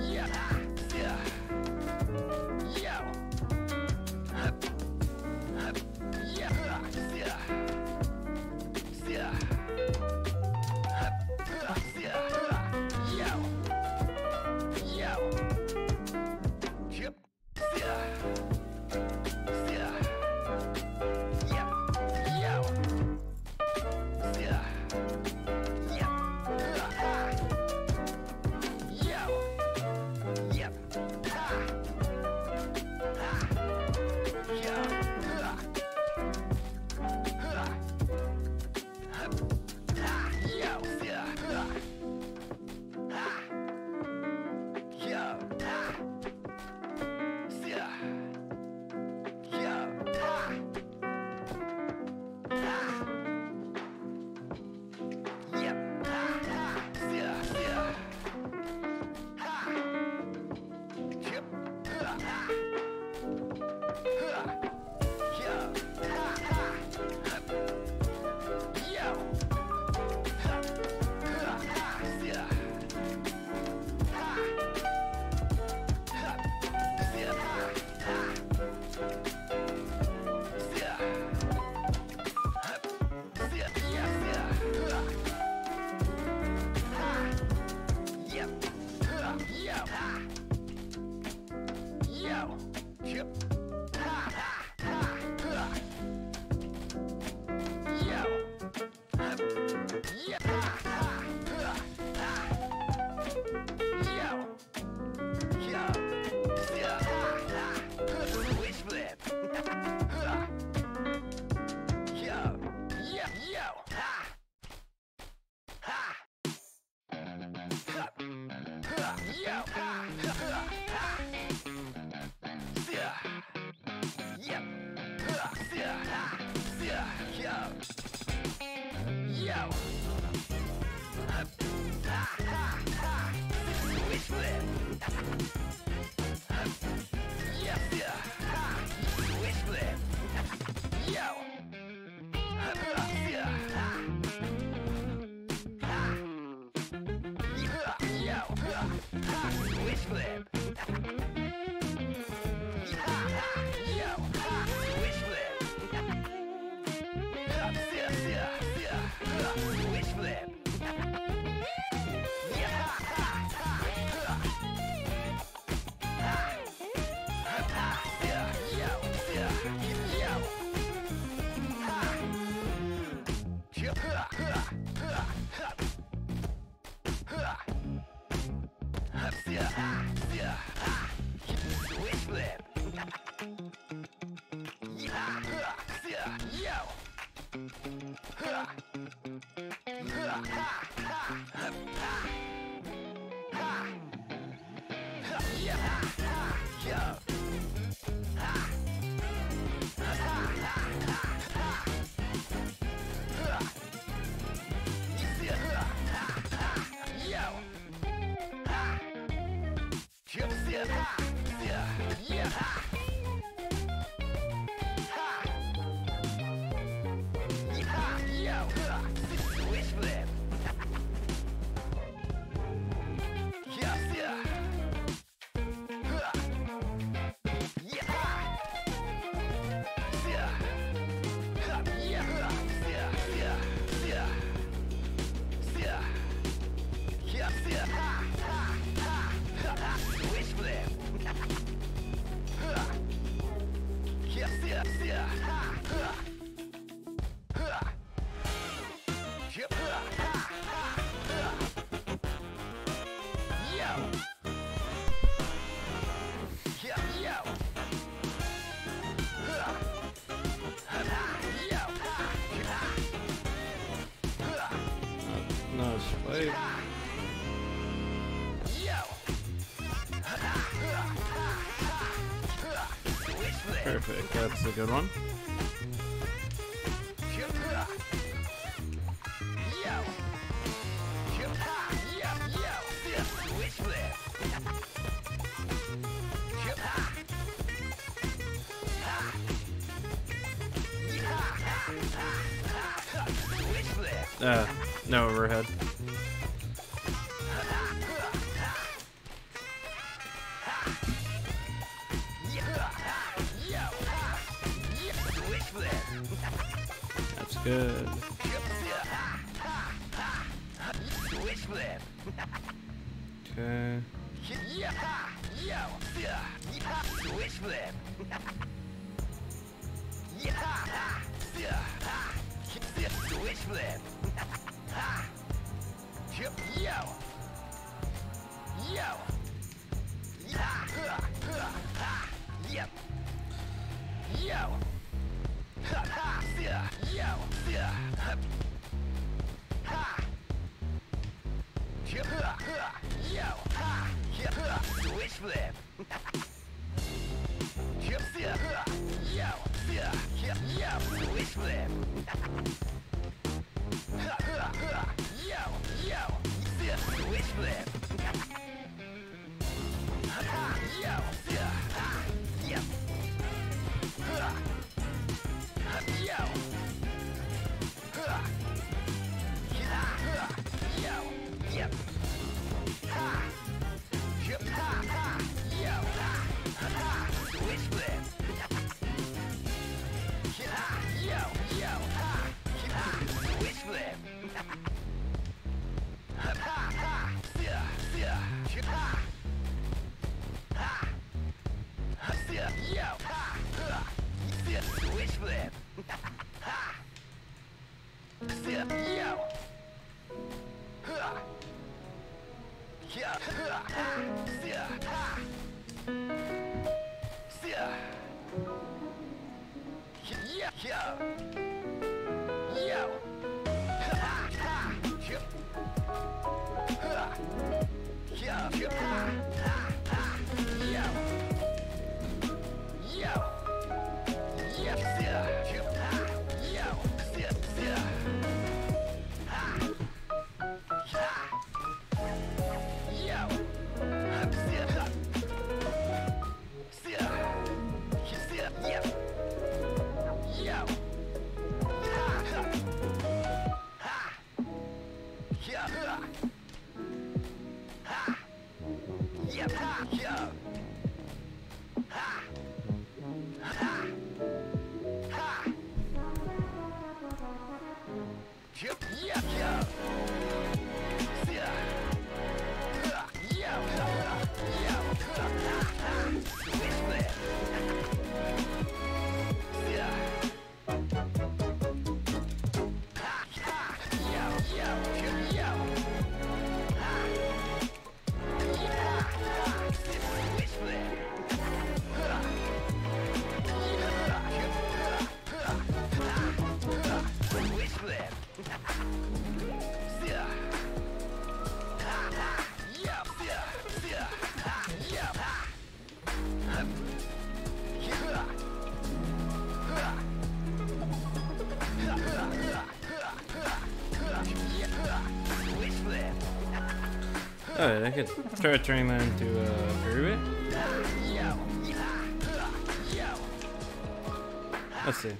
yeah. Switch flip! Yeah! Yo! Perfect, that's a good one. Uh, no overhead. Good. I could try turning that into a uh, fairy Let's see.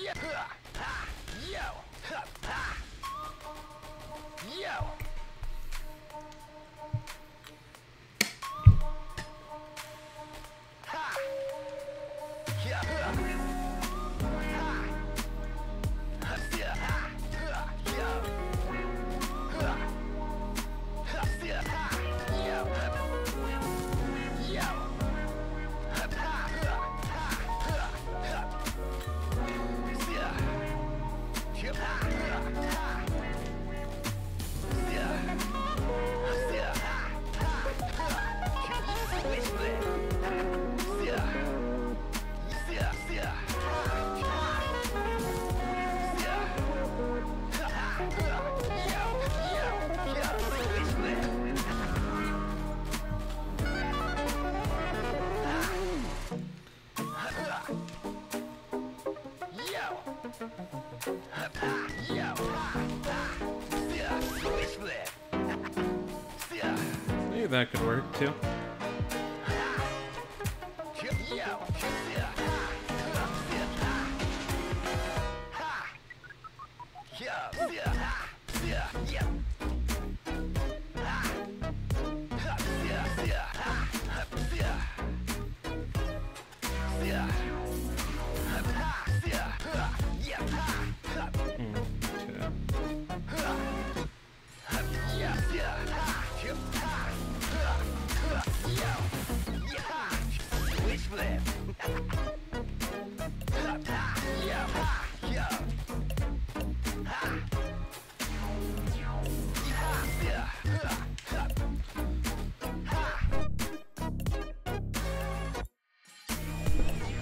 Yeah! 哈哈 Maybe that could work too.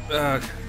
Так.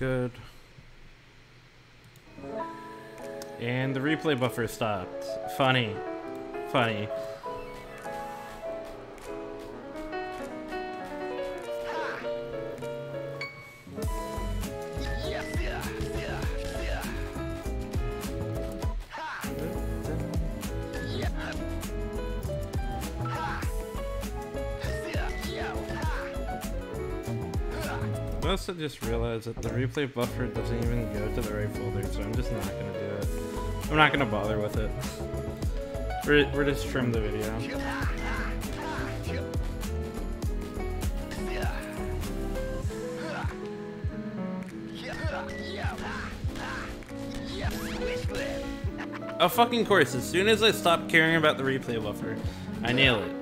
Good. And the replay buffer stopped. Funny. Funny. Just realized that the replay buffer doesn't even go to the right folder, so I'm just not gonna do it. I'm not gonna bother with it. We're, we're just trim the video. Of fucking course, as soon as I stop caring about the replay buffer, I nail it.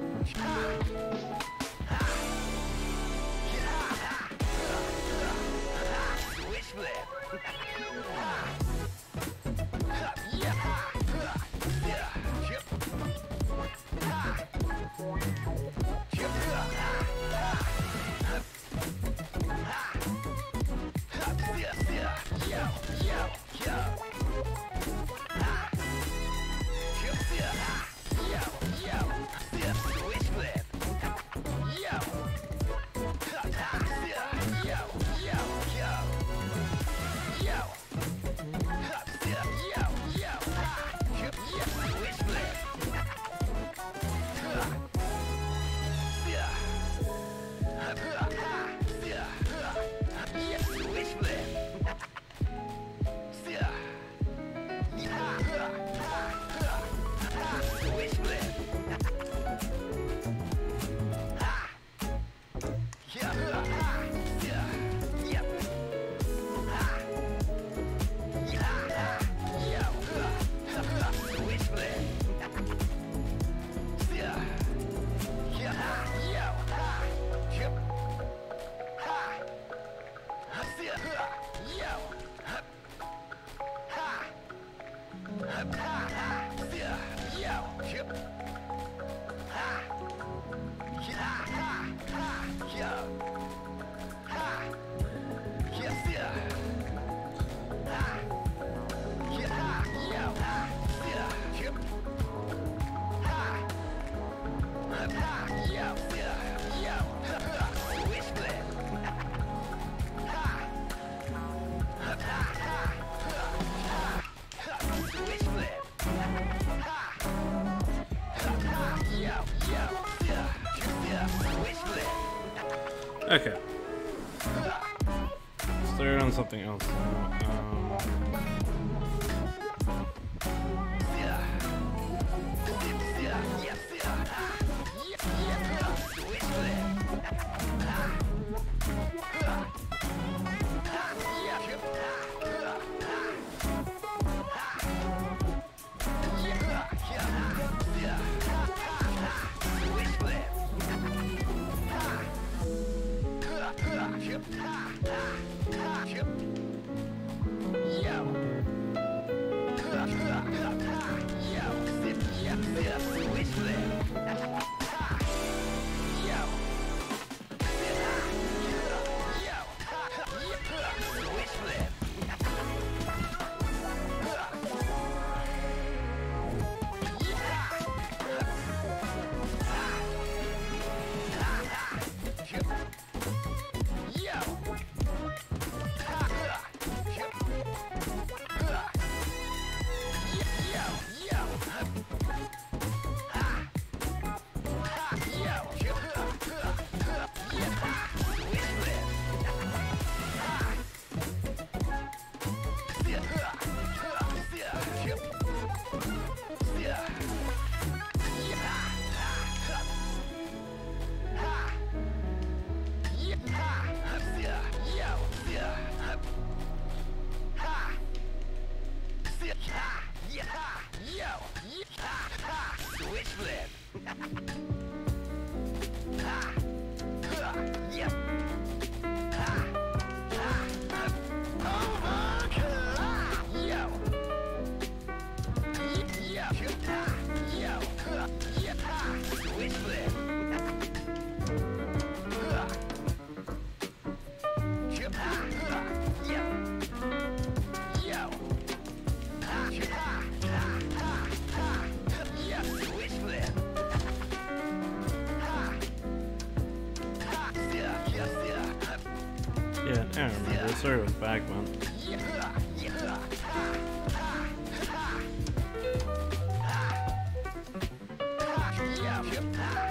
哈哈哈停 Yep.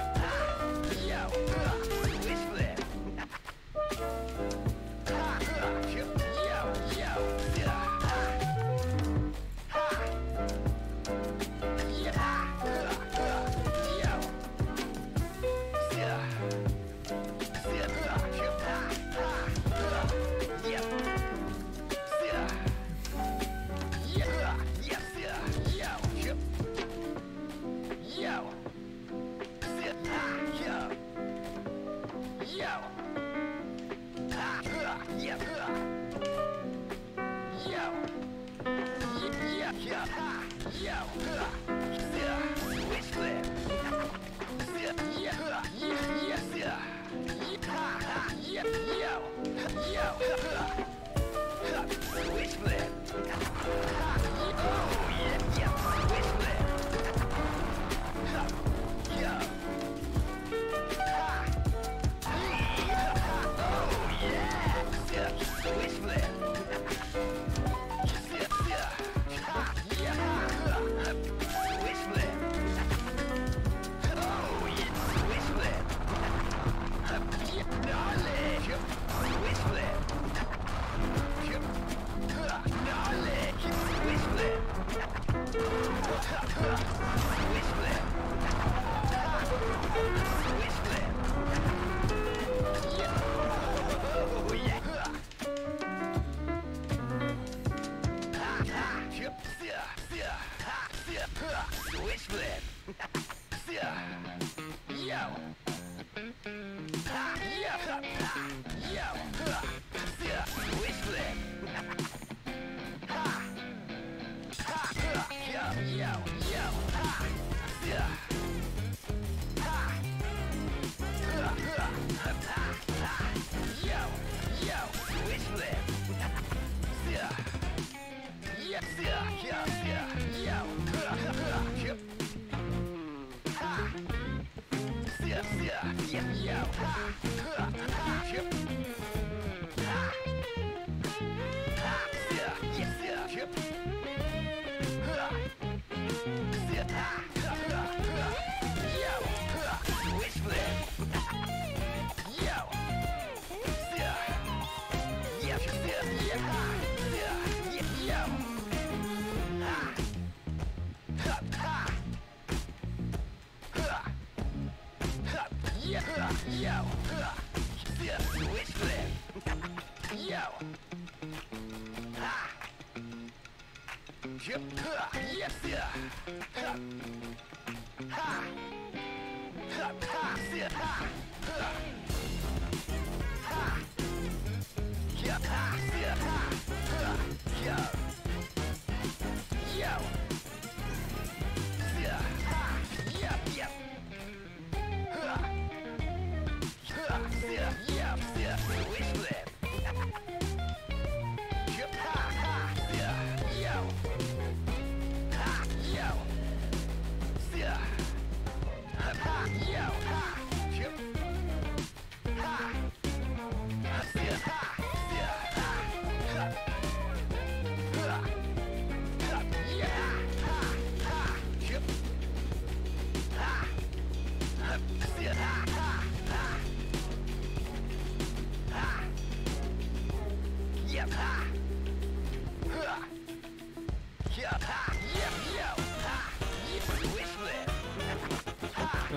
Yeah.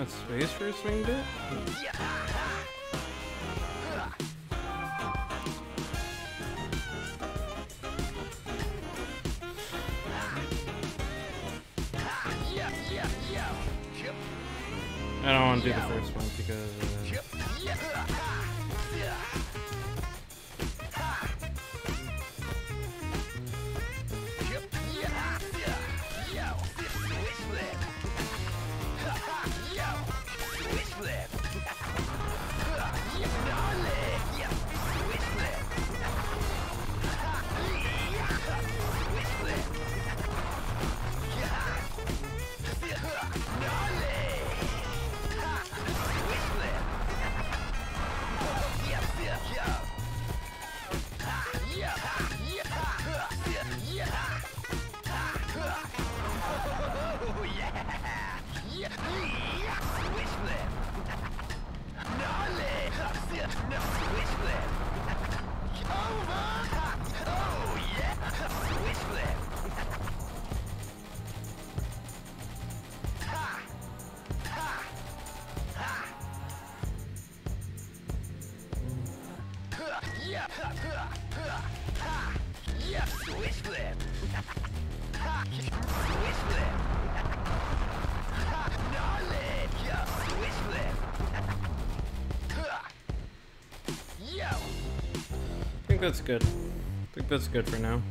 That's space for a swing bit? I don't want to do the first that's good. I think that's good for now.